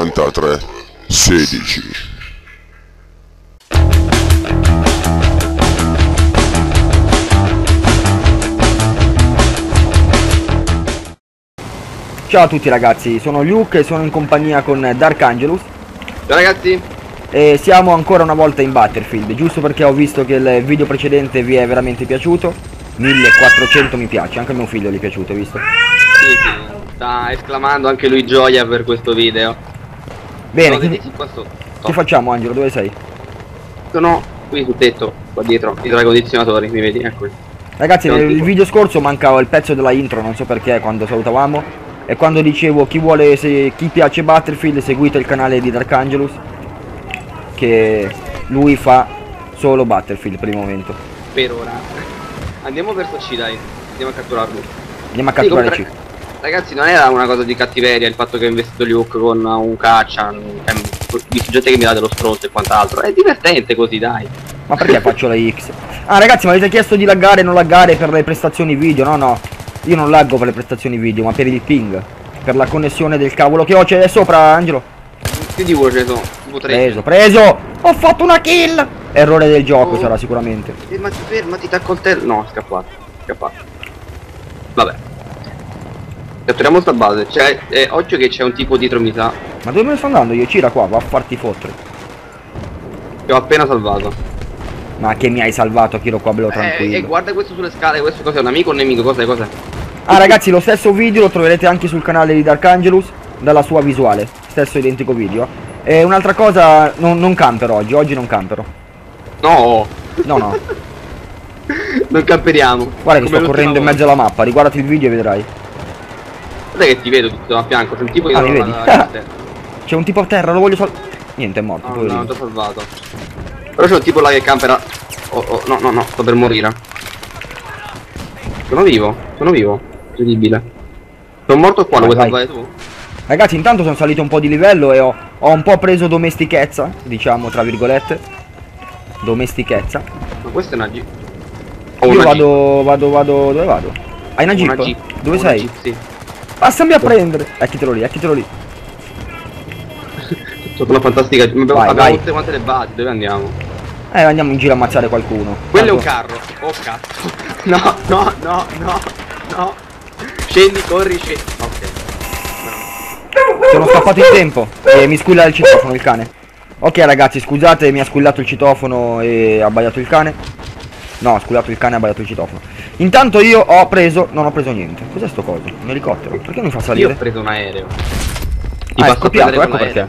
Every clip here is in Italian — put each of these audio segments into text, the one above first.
43 16 Ciao a tutti ragazzi, sono Luke e sono in compagnia con Dark Angelus. Ciao ragazzi, e siamo ancora una volta in Battlefield, giusto perché ho visto che il video precedente vi è veramente piaciuto? 1400 mi piace, anche a mio figlio gli è piaciuto, visto? sì, sì, sta esclamando anche lui gioia per questo video. Bene, quindi, qua sotto. che facciamo Angelo, dove sei? Sono qui sul tetto, qua dietro, dietro ai condizionatori, mi vedi? Eccoli. Ragazzi, Siamo nel tipo- video scorso mancava il pezzo della intro, non so perché, quando salutavamo E quando dicevo chi vuole, se, chi piace Battlefield, seguite il canale di Dark Angelus Che lui fa solo Battlefield per il momento Per ora. Andiamo verso C dai, andiamo a catturarlo. Andiamo a Sì, catturare comunque, C Ragazzi, non era una cosa di cattiveria il fatto che ho investito Luke con un caccia, ehm, visto gente che mi dà dello stronzo e quant'altro. È divertente così, dai. Ma perché faccio la X? Ah ragazzi mi avete chiesto di laggare e non laggare per le prestazioni video No no Io non laggo per le prestazioni video ma per il ping Per la connessione del cavolo che ho C'è sopra Angelo di uno ce ne sono. Preso preso Ho fatto una kill Errore del gioco Oh. sarà sicuramente Fermati, fermati, ti accoltello. No, scappato. Scappato. Vabbè. Catturiamo sta base. C'è. Eh, occhio che c'è un tipo dietro mi sa. Ma dove me ne sto andando io? Cira qua va a farti fottere Che ho appena salvato. Ma che mi hai salvato Chiro qua bello Eh, tranquillo e guarda questo sulle scale, questo cos'è? Un amico o un nemico? Cos'è? Cos'è? Ah ragazzi lo stesso video lo troverete anche sul canale di Dark Angelus Dalla sua visuale Stesso identico video E un'altra cosa non, non campero oggi Oggi non campero No! No no non camperiamo. Guarda che Come sto correndo in mezzo alla mappa, riguardati il video e vedrai. Guarda che ti vedo tutto a fianco, c'è un tipo Ah, mi la- vedi? la- C'è un tipo a terra, lo voglio sal... Niente, è morto, No, no, poverino. non ti ho salvato. Però c'è un tipo là che campera. Oh, oh, no, no, no, sto per morire. Sono vivo, sono vivo. Incredibile. Sono morto qua, lo vuoi salvare tu? Ragazzi, intanto sono salito un po' di livello e ho, ho un po' preso domestichezza, diciamo, tra virgolette. Domestichezza. Ma questa è una Jeep. Ho Io una vado, vado, vado, dove vado? Hai una jeep? Una Jeep. Dove Una sei? Jeep, sì. Passami a prendere. Eccitelo lì, eccitelo lì. Sotto una fantastica. Abbiamo, Vai, abbiamo vai. tutte quante le basi, dove andiamo? Eh, andiamo in giro a ammazzare qualcuno. Quello è un carro. Oh cazzo. No, no, no, no, no. Scendi, corri, scendi. Ok. Sono scappato in tempo e mi squilla il citofono il cane. Ok ragazzi, scusate, mi ha squillato il citofono e ha abbaiato il cane. No, squillato il cane ha abbaiato il citofono. Intanto io ho preso, non ho preso niente. Cos'è sto coso? Un elicottero? Perché mi fa Io ho salire? preso un aereo. Ti Ah, è scoppiato, ecco perché.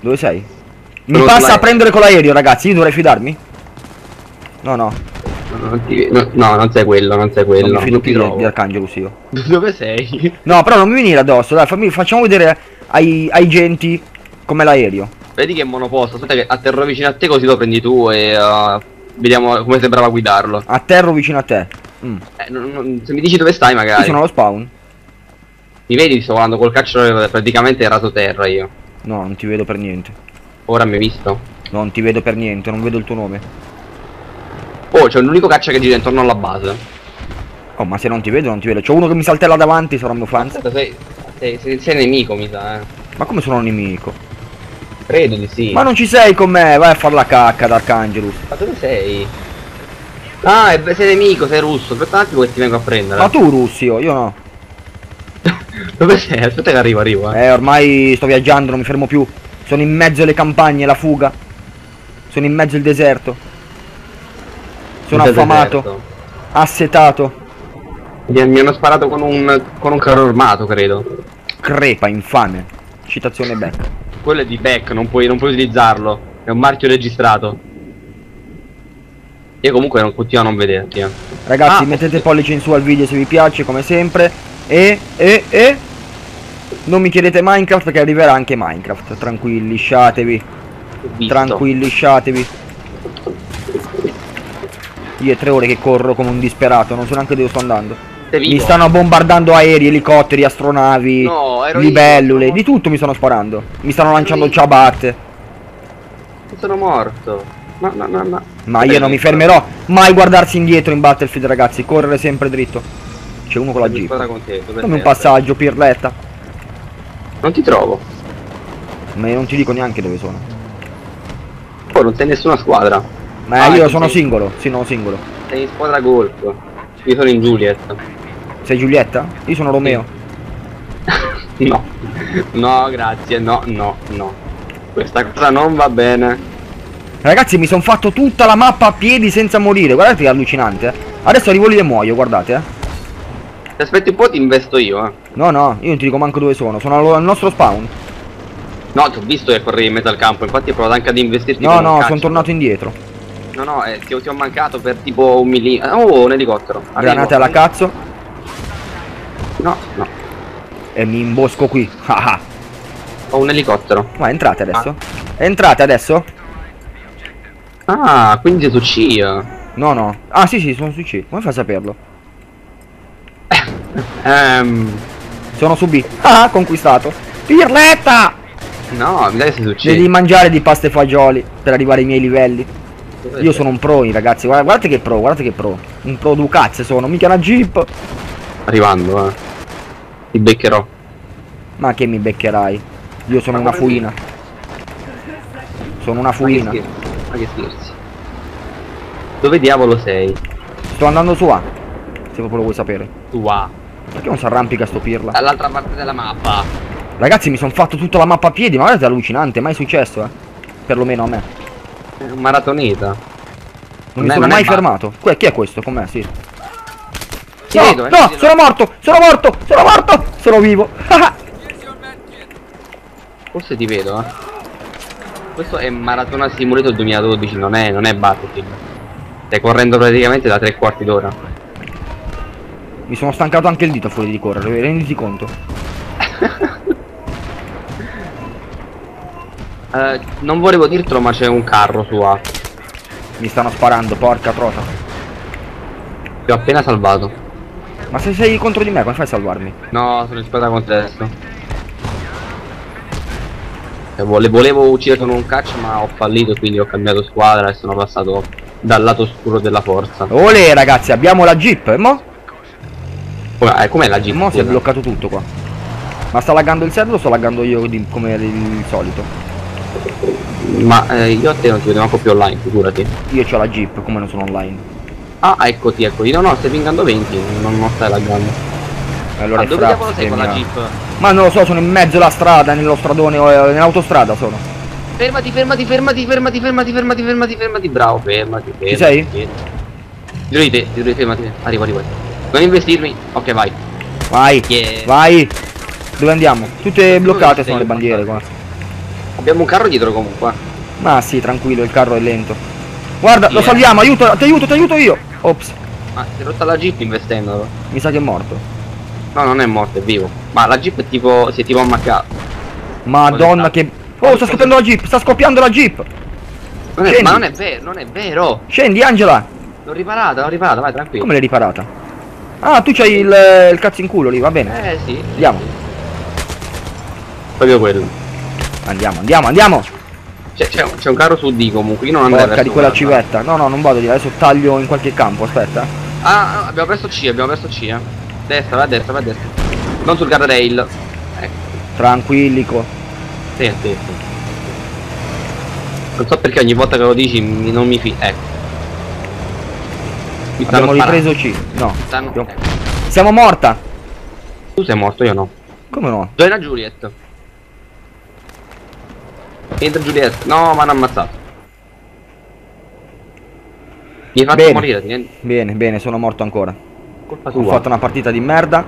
Dove sei? Mi Sono passa a prendere con l'aereo ragazzi, io dovrei fidarmi? No, no, No, non ti- no, no, non sei quello, non sei quello. non mi fido più di, di Arcangelo io. Dove sei? No, però non mi venire addosso, dai, fammi- facciamo vedere ai, ai genti com'è l'aereo. Vedi che è monoposto, aspetta che atterro vicino a te così lo prendi tu e uh, vediamo come sembrava guidarlo. Atterro vicino a te. Mm. Eh, non- non- se mi dici dove stai Io magari. sono allo spawn? Mi vedi, sto volando col caccio praticamente raso terra io. No, non ti vedo per niente. Ora mi hai visto? Non ti vedo per niente, non vedo il tuo nome. Oh, c'è un unico caccia che gira intorno alla base. Oh, ma se non ti vedo, non ti vedo. C'è uno che mi saltella davanti, sarà mio fan. Aspetta, sei, sei, sei, sei nemico mi sa, eh. Ma come sono nemico? Credo di sì. Ma non ci sei con me, vai a far la cacca, Dark Angelus. Ma dove sei? Ah, sei nemico, sei russo. Aspetta un attimo che ti vengo a prendere. Ma tu Russio, io no. Dove sei? Aspetta che arrivo, arrivo, eh. Eh, ormai sto viaggiando, non mi fermo più. Sono in mezzo alle campagne, la fuga. Sono in mezzo al deserto. Sono affamato, deserto. assetato. Mi, hanno sparato con un, con un carro armato, credo. Crepa, infame. Citazione back. Quello è di Beck, non puoi, non puoi utilizzarlo. È un marchio registrato. Io comunque non continuo a non vederti, eh. Ragazzi, Ah. mettete pollice in su al video se vi piace, come sempre. E, e, e... Non mi chiedete Minecraft perché arriverà anche Minecraft. Tranquilli, sciatevi. Tranquilli, sciatevi. Io è tre ore che corro come un disperato, non so neanche dove sto andando. Mi stanno bombardando aerei, elicotteri, astronavi, No, libellule, io. di tutto mi stanno sparando. Mi stanno lanciando io. ciabatte. Sono morto. Ma, ma, ma, ma. Ma io non mi fermerò mai guardarsi indietro in Battlefield, ragazzi, correre sempre dritto. C'è uno con la jeep. Dammi un passaggio, pirletta. Non ti trovo. Ma io non ti dico neanche dove sono. Poi non sei nessuna squadra. Ma Ah, io sono sei- singolo, sì, no, singolo. Sei in squadra golf. Io sono in Juliet. Sei Giulietta? Io sono Romeo. No. No, grazie. No, no, no. Questa cosa non va bene. Ragazzi, mi sono fatto tutta la mappa a piedi senza morire. Guardate che allucinante. eh. Adesso arrivo lì e muoio, guardate, eh. Se aspetti un po' ti investo io, eh. No, no, io non ti dico manco dove sono. Sono al, nostro spawn. No, ti ho visto che correvi in mezzo al campo, infatti ho provato anche ad investirti No, no, sono tornato indietro. No, no, eh, ti, ho- ti ho mancato per tipo un millimetro. Oh, un elicottero. Arrivo. Granate alla cazzo. No, no. E mi imbosco qui. Ah, ah. Ho un elicottero. Ma entrate adesso? Entrate adesso? Ah, quindi sei su C. No, no. Ah, sì, sì, sono su C. Come fai a saperlo? Ehm. Sono su B. Ah, conquistato. Pirletta! No, mi dai che sei su C. Devi mangiare di pasta e fagioli per arrivare ai miei livelli. Dove Io sono un pro, ragazzi. Guarda- Guardate che pro, guardate che pro. Un pro du cazzo sono, mica una jeep. Arrivando, eh. Ti beccherò. Ma che mi beccherai? Io sono Ma una fuina. Sono una Ma che fuina. Ma che scherzi. Dove diavolo sei? Sto andando su A. Se proprio lo vuoi sapere. Tu A. Perché non si arrampica sto pirla? Dall'altra parte della mappa. Ragazzi mi sono fatto tutta la mappa a piedi, ma guardate è allucinante, mai successo, eh. Perlomeno a me. È un maratoneta. Non Non mi sono mai fermato. Que- chi è questo con me? Sì. Ti no, vedo, eh, no, sono morto, sono morto, sono morto, sono vivo. Forse ti vedo, eh. Questo è Maratona Simulator 2012, non è, non è Battlefield. Stai correndo praticamente da tre quarti d'ora. Mi sono stancato anche il dito fuori di correre, renditi conto. Eh, non volevo dirtelo, ma c'è un carro su A. Mi stanno sparando, porca trota. Ti ho appena salvato. Ma se sei contro di me, come fai a salvarmi? No, sono in squadra con te adesso. Eh, vole- volevo uccidere con un catch ma ho fallito quindi ho cambiato squadra e sono passato dal lato oscuro della forza. Olè ragazzi, abbiamo la jeep, e mo? Com'è, eh, com'è la Jeep? Mo si è bloccato tutto qua. Ma sta laggando il server o sto laggando io di- come il solito? Ma eh, io a te non ti vedo manco più online, figurati. Io ho la jeep, come non sono online. Ah, eccoti, eccoti. No, no, stai pingando 20, non, non stai laggando. Allora Ma è dove diavolo sei con la Jeep? Ma non lo so, sono in mezzo alla strada, nello stradone, o eh, nell'autostrada sono. Fermati, fermati, fermati, fermati, fermati, fermati, fermati, fermati, bravo, fermati, fermati. sei? fermati. Dietro di te, dietro di te, fermati. Arrivo, arrivo. Non investirmi. Ok, vai. Vai, Yeah. vai. Dove andiamo? Tutte bloccate sei sono le bandiere qua. Abbiamo un carro dietro comunque. Ma sì, tranquillo, il carro è lento. Guarda, lo Yeah. salviamo, aiuto, ti aiuto, ti aiuto io. Ops, Ma si è rotta la Jeep investendolo. mi sa che è morto. No, non è morto, è vivo. Ma la Jeep è tipo. si è tipo ammaccato. Madonna che... Oh, sta scoppiando la jeep, sta scoppiando la jeep. Non è- ma non è vero, non è vero. Scendi, Angela. L'ho riparata, l'ho riparata, vai tranquillo. Come l'hai riparata? Ah, tu c'hai il, il cazzo in culo lì, va bene. Eh sì. sì, Andiamo. sì. Proprio quello. Andiamo, andiamo, andiamo. C'è, c'è un, c'è un carro su D comunque, io non andrei Porca di quella guarda. civetta. No, no, non vado di là, adesso taglio in qualche campo, aspetta. Ah, ah, abbiamo perso C, abbiamo perso C, eh. Destra, vai a destra, vai a destra. Non sul guardrail. Ecco, Tranquilli, co. sì, sì, sì. Non so perché ogni volta che lo dici non mi fi. Ecco. Mi Abbiamo sparando. ripreso C. No. Stanno-. Siamo morta. Tu sei morto, io no. Come no? Joina Juliet. Entra Juliet. No, ma hanno ammazzato. Mi hai fatto Bene. morire, niente. Bene, bene, sono morto ancora. Colpa Ho tua. fatto una partita di merda.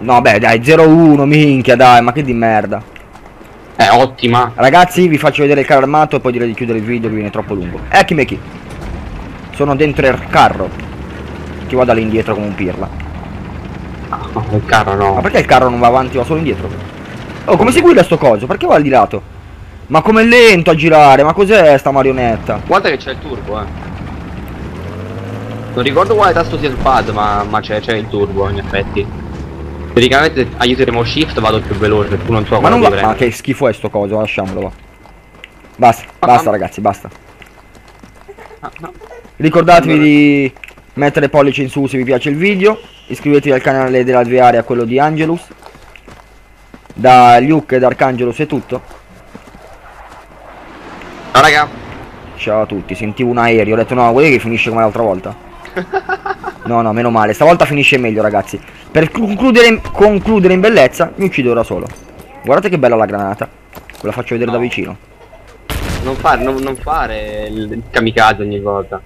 No, beh, dai, 0-1, minchia, dai, ma che di merda. È ottima. Ragazzi, vi faccio vedere il carro armato e poi direi di chiudere il video che viene troppo lungo. Ecchi Meki. Sono dentro il carro. Che vado all'indietro come un pirla. No, il carro Ma no. perché il carro non va avanti, va solo indietro? Oh, come si guida sto coso? Perché va di lato? Ma com'è lento a girare, ma cos'è sta marionetta? Guarda che c'è il turbo, eh. Non ricordo quale tasto sia sul pad, ma, ma c'è, il turbo in effetti. Teoricamente aiuteremo shift vado più veloce, tu non so Ma non va. devi Ma che schifo è sto coso, lasciamolo va. Basta, Ma- basta ma- ragazzi, basta. Ah, no. Ricordatevi Allora- di mettere pollice in su se vi piace il video. Iscrivetevi al canale dell'Alveare a quello di Angelus. da Luke ed Arcangelus e tutto. Ciao raga. Ciao a tutti, sentivo un aereo, ho detto no, quelli che finisce come l'altra volta. No, no, meno male, stavolta finisce meglio ragazzi. Per concludere, concludere in bellezza, mi uccido da solo. Guardate che bella la granata. Ve la faccio vedere da No. vicino. Non fare, non, non fare il kamikaze ogni volta.